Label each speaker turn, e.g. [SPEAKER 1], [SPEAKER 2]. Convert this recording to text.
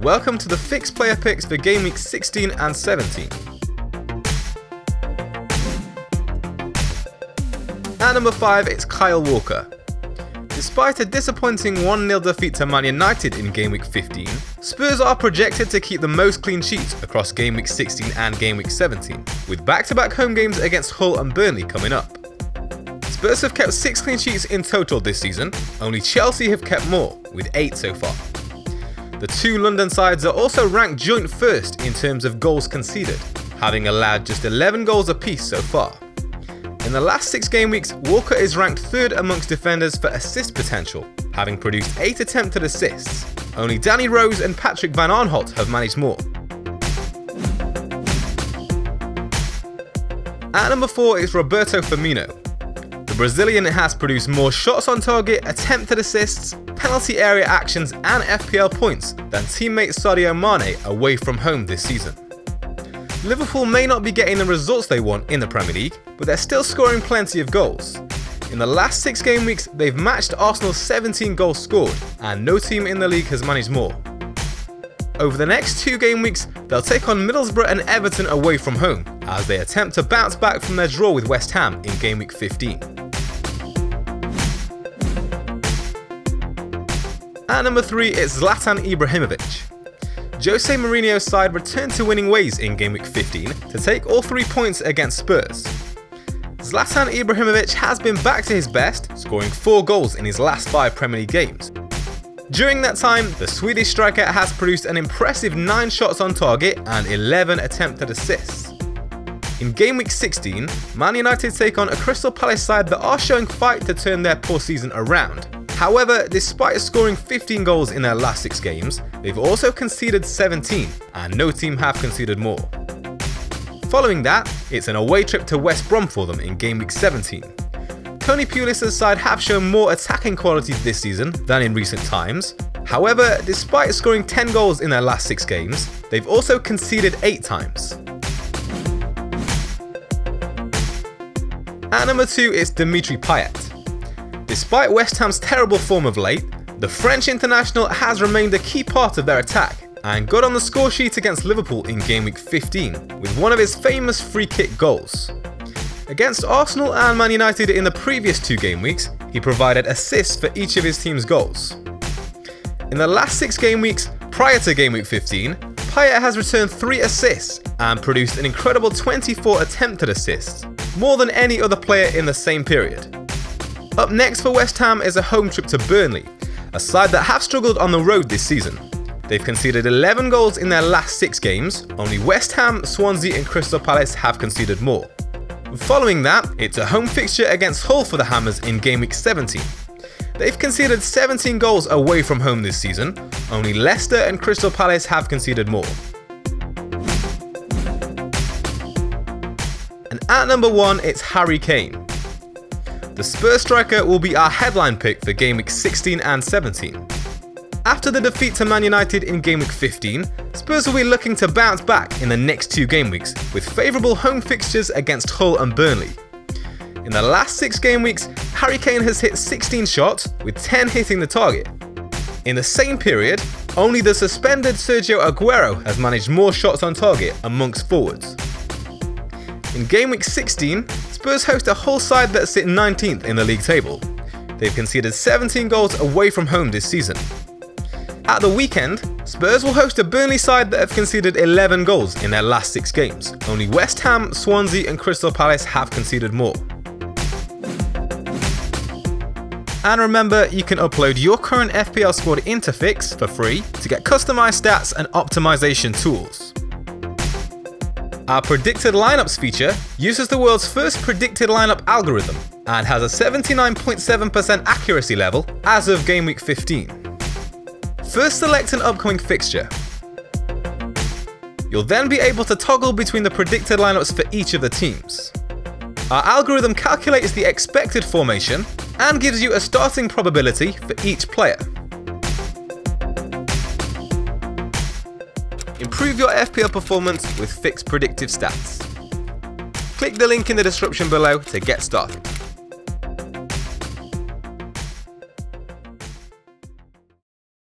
[SPEAKER 1] Welcome to the fixed player picks for game week 16 and 17. At number 5, it's Kyle Walker. Despite a disappointing 1-0 defeat to Man United in game week 15, Spurs are projected to keep the most clean sheets across game week 16 and game week 17, with back-to-back -back home games against Hull and Burnley coming up. Spurs have kept 6 clean sheets in total this season, only Chelsea have kept more, with 8 so far. The two London sides are also ranked joint first in terms of goals conceded, having allowed just 11 goals apiece so far. In the last six game weeks, Walker is ranked third amongst defenders for assist potential, having produced 8 attempted assists. Only Danny Rose and Patrick Van Aanholt have managed more. At number 4 is Roberto Firmino. The Brazilian has produced more shots on target, attempted assists, penalty area actions and FPL points than teammate Sadio Mane away from home this season. Liverpool may not be getting the results they want in the Premier League, but they're still scoring plenty of goals. In the last six game weeks, they've matched Arsenal's 17 goals scored, and no team in the league has managed more. Over the next two game weeks, they'll take on Middlesbrough and Everton away from home, as they attempt to bounce back from their draw with West Ham in game week 15. At number 3 is Zlatan Ibrahimovic. Jose Mourinho's side returned to winning ways in game week 15 to take all three points against Spurs. Zlatan Ibrahimovic has been back to his best, scoring 4 goals in his last 5 Premier League games. During that time, the Swedish striker has produced an impressive 9 shots on target and 11 attempted assists. In game week 16, Man United take on a Crystal Palace side that are showing fight to turn their poor season around. However, despite scoring 15 goals in their last 6 games, they've also conceded 17, and no team have conceded more. Following that, it's an away trip to West Brom for them in game week 17. Tony Pulis' side have shown more attacking qualities this season than in recent times. However, despite scoring 10 goals in their last 6 games, they've also conceded 8 times. At number 2 is Dimitri Payet. Despite West Ham's terrible form of late, the French international has remained a key part of their attack and got on the score sheet against Liverpool in game week 15 with one of his famous free kick goals. Against Arsenal and Man United in the previous two game weeks, he provided assists for each of his team's goals. In the last six game weeks prior to game week 15, Payet has returned 3 assists and produced an incredible 24 attempted assists, more than any other player in the same period. Up next for West Ham is a home trip to Burnley, a side that have struggled on the road this season. They've conceded 11 goals in their last 6 games, only West Ham, Swansea and Crystal Palace have conceded more. Following that, it's a home fixture against Hull for the Hammers in game week 17. They've conceded 17 goals away from home this season, only Leicester and Crystal Palace have conceded more. And at number 1, it's Harry Kane. The Spurs striker will be our headline pick for game week 16 and 17. After the defeat to Man United in game week 15, Spurs will be looking to bounce back in the next two game weeks with favourable home fixtures against Hull and Burnley. In the last six game weeks, Harry Kane has hit 16 shots, with 10 hitting the target. In the same period, only the suspended Sergio Aguero has managed more shots on target amongst forwards. In game week 16, Spurs host a Hull side that sit 19th in the league table. They've conceded 17 goals away from home this season. At the weekend, Spurs will host a Burnley side that have conceded 11 goals in their last 6 games. Only West Ham, Swansea and Crystal Palace have conceded more. And remember, you can upload your current FPL squad into Fix for free to get customized stats and optimization tools. Our predicted lineups feature uses the world's first predicted lineup algorithm and has a 79.7% accuracy level as of game week 15. First select an upcoming fixture. You'll then be able to toggle between the predicted lineups for each of the teams. Our algorithm calculates the expected formation and gives you a starting probability for each player. Improve your FPL performance with fixed predictive stats. Click the link in the description below to get started.